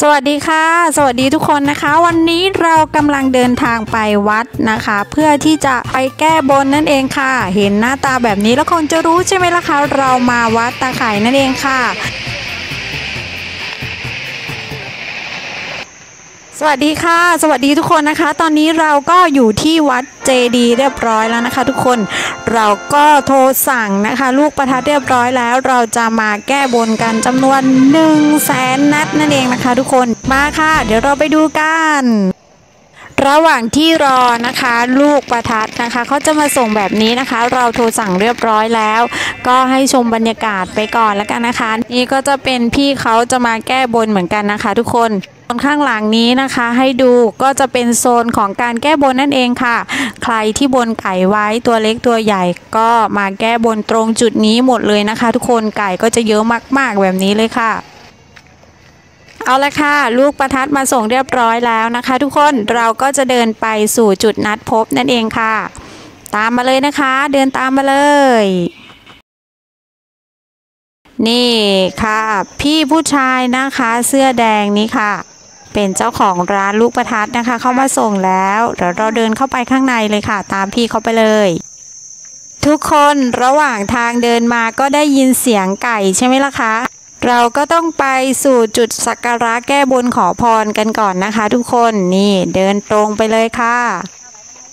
สวัสดีค่ะ สวัสดีทุกคนนะคะ วันนี้เรากำลังเดินทางไปวัดนะคะ เพื่อที่จะไปแก้บนนั่นเองค่ะ เห็นหน้าตาแบบนี้แล้วคงจะรู้ใช่ไหมล่ะคะ เรามาวัดตาไข่นั่นเองค่ะ สวัสดีค่ะ สวัสดีทุกคนนะคะ ตอนนี้เราก็อยู่ที่วัดเจดีย์เรียบร้อยแล้วนะคะ ทุกคนเราก็โทรสั่งนะคะ ลูกประทัดเรียบร้อยแล้ว เราจะมาแก้บนกันจำนวน1นึ่งแสนนัดนั่นเองนะคะ ทุกคนมาค่ะ เดี๋ยวเราไปดูกันระหว่างที่รอนะคะ ลูกประทัดนะคะเขาจะมาส่งแบบนี้นะคะ เราโทรสั่งเรียบร้อยแล้ว ก็ให้ชมบรรยากาศไปก่อนแล้วกันนะคะ นี่ก็จะเป็นพี่เขาจะมาแก้บนเหมือนกันนะคะ ทุกคน ตรงข้างหลังนี้นะคะให้ดูก็จะเป็นโซนของการแก้บนนั่นเองค่ะ ใครที่บนไก่ไว้ตัวเล็กตัวใหญ่ก็มาแก้บนตรงจุดนี้หมดเลยนะคะ ทุกคนไก่ก็จะเยอะมากๆแบบนี้เลยค่ะ เอาละค่ะ ลูกประทัดมาส่งเรียบร้อยแล้วนะคะ ทุกคนเราก็จะเดินไปสู่จุดนัดพบนั่นเองค่ะ ตามมาเลยนะคะ เดินตามมาเลยนี่ค่ะ พี่ผู้ชายนะคะ เสื้อแดงนี้ค่ะ เป็นเจ้าของร้านลูกประทัดนะคะ เข้ามาส่งแล้วเดี๋ยวเราเดินเข้าไปข้างในเลยค่ะ ตามพี่เขาไปเลย ทุกคนระหว่างทางเดินมาก็ได้ยินเสียงไก่ใช่ไหมล่ะคะ เราก็ต้องไปสู่จุดสักการะแก้บนขอพรกันก่อนนะคะ ทุกคนนี่เดินตรงไปเลยค่ะ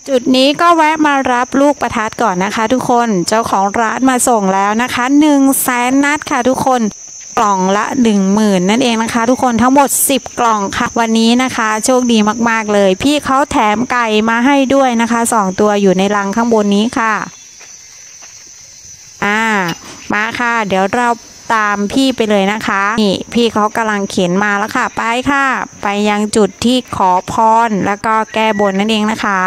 จุดนี้ก็แวะมารับลูกประทัดก่อนนะคะ ทุกคน เจ้าของร้านมาส่งแล้วนะคะ1นึ่งแสนนัดค่ะทุกคน กล่องละ 1 0,000 นั่นเองนะคะ ทุกคนทั้งหมด 10 กล่องค่ะ วันนี้นะคะ โชคดีมากๆเลย พี่เขาแถมไก่มาให้ด้วยนะคะ 2 ตัวอยู่ในรังข้างบนนี้ค่ะ อ่า มาค่ะ เดี๋ยวเราตามพี่ไปเลยนะคะนี่พี่เขากำลังเขียนมาแล้วค่ะ ไปค่ะ ไปยังจุดที่ขอพรแล้วก็แก้บนนั่นเองนะคะ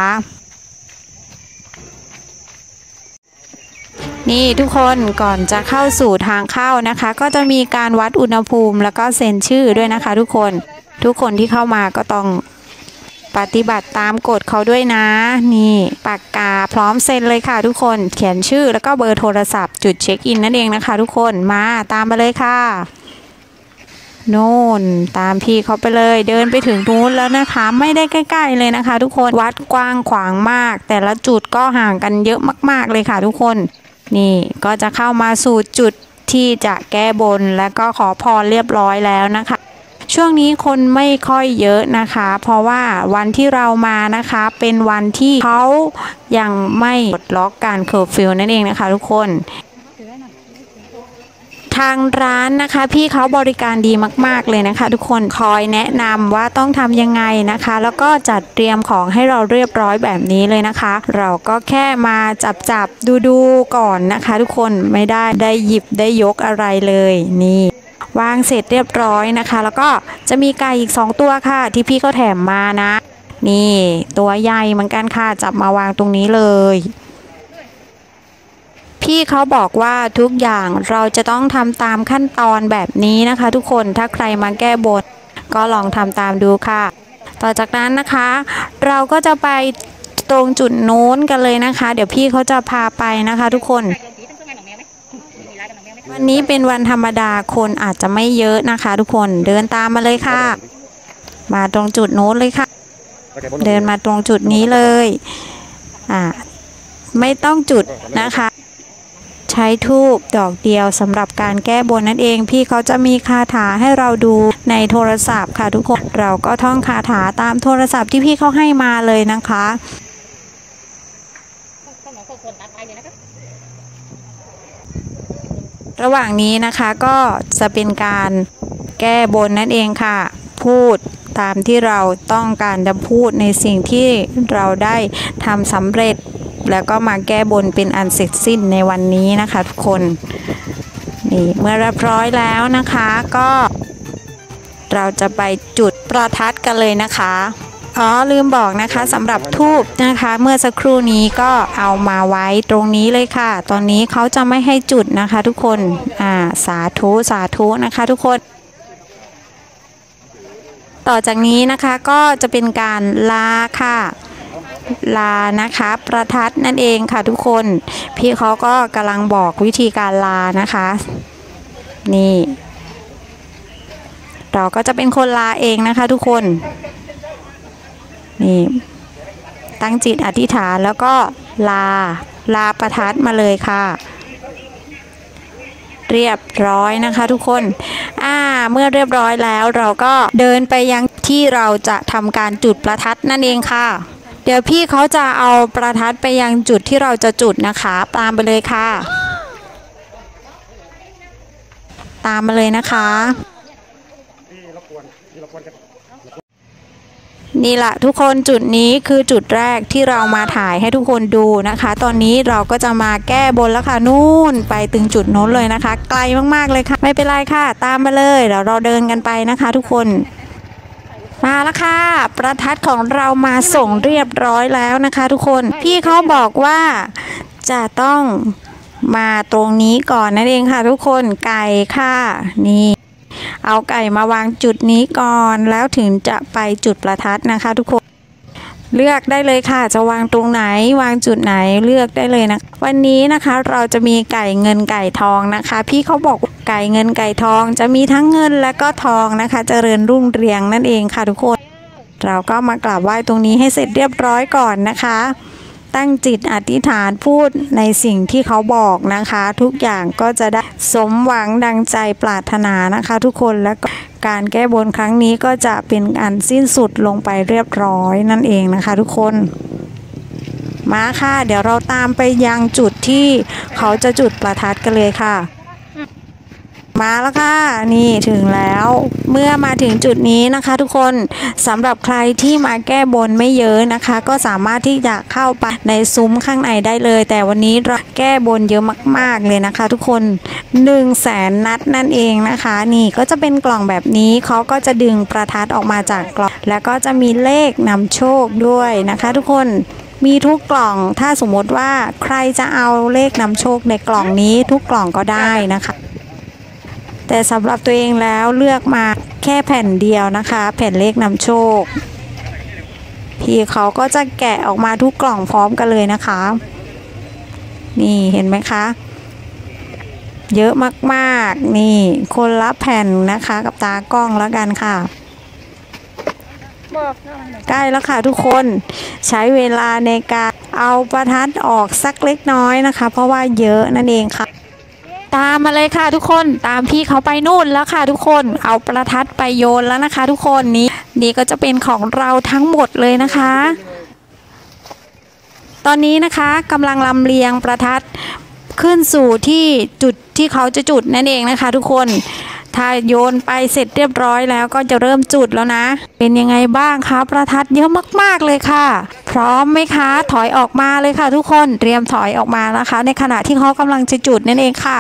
นี่ทุกคนก่อนจะเข้าสู่ทางเข้านะคะ ก็จะมีการวัดอุณหภูมิแล้วก็เซ็นชื่อด้วยนะคะ ทุกคนทุกคนที่เข้ามาก็ต้องปฏิบัติตามกฎเขาด้วยนะ นี่ปากกาพร้อมเซ็นเลยค่ะทุกคนเขียนชื่อแล้วก็เบอร์โทรศัพท์จุดเช็คอินนั่นเองนะคะ ทุกคนมาตามมาเลยค่ะโน่นตามพี่เขาไปเลยเดินไปถึงนู้นแล้วนะคะ ไม่ได้ใกล้ ๆ เลยนะคะ ทุกคนวัดกว้างขวางมาก แต่ละจุดก็ห่างกันเยอะมาก ๆเลยค่ะ ทุกคน นี่ก็จะเข้ามาสู่จุดที่จะแก้บนและก็ขอพรเรียบร้อยแล้วนะคะ ช่วงนี้คนไม่ค่อยเยอะนะคะ เพราะว่าวันที่เรามานะคะเป็นวันที่เขายังไม่ปลดล็อกการเคอร์ฟิวนั่นเองนะคะทุกคน ทางร้านนะคะ พี่เขาบริการดีมาก ๆ เลยนะคะ ทุกคนคอยแนะนำว่าต้องทำยังไงนะคะ แล้วก็จัดเตรียมของให้เราเรียบร้อยแบบนี้เลยนะคะ เราก็แค่มาจับจับดูดูก่อนนะคะ ทุกคนไม่ได้ได้หยิบได้ยกอะไรเลยนี่วางเสร็จเรียบร้อยนะคะ แล้วก็จะมีไก่อีก 2 ตัวค่ะ ที่พี่เขาแถมมานะ นี่ตัวใหญ่เหมือนกันค่ะ จับมาวางตรงนี้เลย พี่เขาบอกว่าทุกอย่างเราจะต้องทำตามขั้นตอนแบบนี้นะคะ ทุกคนถ้าใครมาแก้บนก็ลองทำตามดูค่ะ ต่อจากนั้นนะคะ เราก็จะไปตรงจุดโน้นกันเลยนะคะ เดี๋ยวพี่เขาจะพาไปนะคะ ทุกคน วันนี้เป็นวันธรรมดาคนอาจจะไม่เยอะนะคะ ทุกคนเดินตามมาเลยค่ะ มาตรงจุดโน้นเลยค่ะ เดินมาตรงจุดนี้เลยอ่าไม่ต้องจุดนะคะ ใช้ทูบดอกเดียวสำหรับการแก้บนนั่นเอง พี่เขาจะมีคาถาให้เราดูในโทรศัพท์ค่ะทุกคนเราก็ท่องคาถาตามโทรศัพท์ที่พี่เขาให้มาเลยนะคะระหว่างนี้นะคะก็จะเป็นการแก้บนนั่นเองค่ะ พูดตามที่เราต้องการจะพูดในสิ่งที่เราได้ทำสำเร็จ แล้วก็มาแก้บนเป็นอันเสร็จสิ้นในวันนี้นะคะทุกคนนี่เมื่อเรียบร้อยแล้วนะคะก็เราจะไปจุดประทัดกันเลยนะคะอ๋อลืมบอกนะคะสำหรับทูบนะคะ เมื่อสักครู่นี้ก็เอามาไว้ตรงนี้เลยค่ะ ตอนนี้เขาจะไม่ให้จุดนะคะทุกคนอ่าสาธุสาธุนะคะทุกคน ต่อจากนี้นะคะก็จะเป็นการลาค่ะ ลานะคะประทัดนั่นเองค่ะทุกคน พี่เขาก็กำลังบอกวิธีการลานะคะ นี่ เราก็จะเป็นคนลาเองนะคะทุกคน นี่ ตั้งจิตอธิษฐานแล้วก็ลาลาประทัดมาเลยค่ะ เรียบร้อยนะคะทุกคน อ่า เมื่อเรียบร้อยแล้วเราก็เดินไปยังที่เราจะทำการจุดประทัดนั่นเองค่ะ เดี๋ยวพี่เขาจะเอาประทัดไปยังจุดที่เราจะจุดนะคะ ตามไปเลยค่ะ ตามมาเลยนะคะ นี่แหละทุกคนจุดนี้คือจุดแรกที่เรามาถ่ายให้ทุกคนดูนะคะ ตอนนี้เราก็จะมาแก้บนแล้วค่ะนู่นไปถึงจุดโน้นเลยนะคะ ไกลมากๆเลยค่ะ ไม่เป็นไรค่ะ ตามมาเลยเดี๋ยวเราเดินกันไปนะคะ ทุกคน มาแล้วค่ะ ประทัดของเรามาส่งเรียบร้อยแล้วนะคะ ทุกคนพี่เขาบอกว่าจะต้องมาตรงนี้ก่อนนั่นเองค่ะ ทุกคนไก่ค่ะ นี่ เอาไก่มาวางจุดนี้ก่อนแล้วถึงจะไปจุดประทัดนะคะ ทุกคน เลือกได้เลยค่ะ จะวางตรงไหนวางจุดไหนเลือกได้เลยนะ วันนี้นะคะเราจะมีไก่เงินไก่ทองนะคะ พี่เขาบอกไก่เงินไก่ทอง จะมีทั้งเงินและก็ทองนะคะเจริญรุ่งเรืองนั่นเองค่ะทุกคน เราก็มากราบไหว้ตรงนี้ให้เสร็จเรียบร้อยก่อนนะคะ ตั้งจิตอธิษฐานพูดในสิ่งที่เขาบอกนะคะ ทุกอย่างก็จะได้สมหวังดังใจปรารถนานะคะ ทุกคนและก็ การแก้บนครั้งนี้ก็จะเป็นการสิ้นสุดลงไปเรียบร้อยนั่นเองนะคะทุกคนมาค่ะ เดี๋ยวเราตามไปยังจุดที่เขาจะจุดประทัดกันเลยค่ะ มาแล้วค่ะนี่ถึงแล้วเมื่อมาถึงจุดนี้นะคะ ทุกคนสำหรับใครที่มาแก้บนไม่เยอะนะคะ ก็สามารถที่จะเข้าไปในซุ้มข้างในได้เลย แต่วันนี้เราแก้บนเยอะมาก ๆเลยนะคะ ทุกคน1นึ่งแสนนัดนั่นเองนะคะ นี่ก็จะเป็นกล่องแบบนี้เขาก็จะดึงประทัดออกมาจากกล่อง แล้วก็จะมีเลขนำโชคด้วยนะคะ ทุกคนมีทุกกล่องถ้าสมมติว่าใครจะเอาเลขนำโชคในกล่องนี้ทุกกล่องก็ได้นะคะ แต่สำหรับตัวเองแล้วเลือกมาแค่แผ่นเดียวนะคะ แผ่นเลขนำโชค พี่เขาก็จะแกะออกมาทุกกล่องพร้อมกันเลยนะคะ นี่เห็นไหมคะ เยอะมากๆ นี่คนละแผ่นนะคะกับตากล้องแล้วกันค่ะใกล้แล้วค่ะทุกคนใช้เวลาในการเอาประทัดออกสักเล็กน้อยนะคะ เพราะว่าเยอะนั่นเองค่ะ ตามมาเลยค่ะทุกคนตามพี่เขาไปนู่นแล้วค่ะทุกคนเอาประทัดไปโยนแล้วนะคะ ทุกคนนี้นี่ก็จะเป็นของเราทั้งหมดเลยนะคะ ตอนนี้นะคะกำลังลำเลียงประทัดขึ้นสู่ที่จุดที่เขาจะจุดนั่นเองนะคะ ทุกคนถ้าโยนไปเสร็จเรียบร้อยแล้วก็จะเริ่มจุดแล้วนะ เป็นยังไงบ้างคะ ประทัดเยอะมาก ๆ เลยค่ะ ร้อมไหมคะ ถอยออกมาเลยค่ะ ทุกคนเตรียมถอยออกมานะคะ ในขณะที่เขากำลังจะจุดนั่นเองค่ะ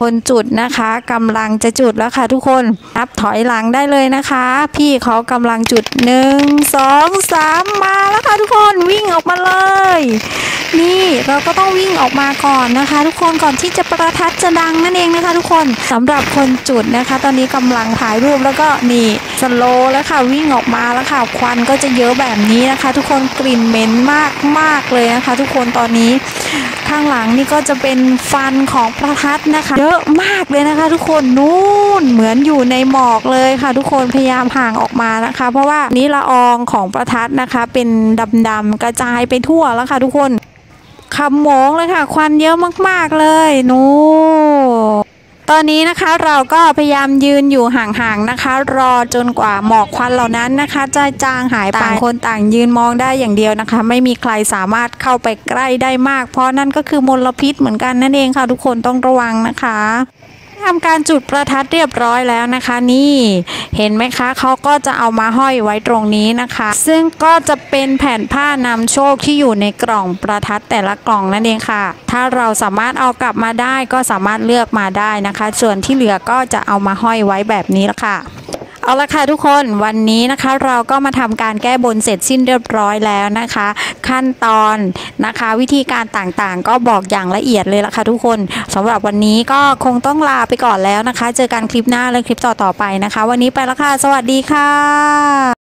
คนจุดนะคะกำลังจะจุดแล้วค่ะ ทุกคนนับถอยหลังได้เลยนะคะ พี่เขากำลังจุดหนึ่งสองสามมาแล้วค่ะทุกคนวิ่งออกมาเลย นี่เราก็ต้องวิ่งออกมาก่อนนะคะ ทุกคนก่อนที่จะประทัดจะดังนั่นเองนะคะ ทุกคนสำหรับคนจุดนะคะ ตอนนี้กำลังถ่ายรูปแล้วก็นี่สโลแล้วค่ะวิ่งออกมาแล้วค่ะควันก็จะเยอะแบบนี้นะคะ ทุกคนกลิ่นเหม็นมากมากเลยนะคะ ทุกคนตอนนี้ข้างหลังนี่ก็จะเป็นฟันของประทัดนะคะ เยอะมากเลยนะคะ ทุกคนนู่นเหมือนอยู่ในหมอกเลยค่ะ ทุกคนพยายามห่างออกมานะคะ เพราะว่านี่ละอองของประทัดนะคะ เป็นดำๆกระจายไปทั่วแล้วค่ะ ทุกคนขำโมงเลยค่ะ ควันเยอะมากๆเลยนู่น ตอนนี้นะคะเราก็พยายามยืนอยู่ห่างๆนะคะ รอจนกว่าหมอกควันเหล่านั้นนะคะจะจางหายไปต่างคนต่างยืนมองได้อย่างเดียวนะคะ ไม่มีใครสามารถเข้าไปใกล้ได้มาก เพราะนั่นก็คือมลพิษเหมือนกันนั่นเองค่ะ ทุกคนต้องระวังนะคะ ทำการจุดประทัดเรียบร้อยแล้วนะคะ นี่เห็นไหมคะเขาก็จะเอามาห้อยไว้ตรงนี้นะคะ ซึ่งก็จะเป็นแผ่นผ้านำโชคที่อยู่ในกล่องประทัดแต่ละกล่องนั่นเองค่ะ ถ้าเราสามารถเอากลับมาได้ก็สามารถเลือกมาได้นะคะ ส่วนที่เหลือก็จะเอามาห้อยไว้แบบนี้ละค่ะ เอาละค่ะทุกคนวันนี้นะคะเราก็มาทำการแก้บนเสร็จสิ้นเรียบร้อยแล้วนะคะ ขั้นตอนนะคะ วิธีการต่างๆ ก็บอกอย่างละเอียดเลยละค่ะทุกคนสำหรับวันนี้ก็คงต้องลาไปก่อนแล้วนะคะ เจอกันคลิปหน้าและคลิปต่อๆไปนะคะ วันนี้ไปละค่ะ สวัสดีค่ะ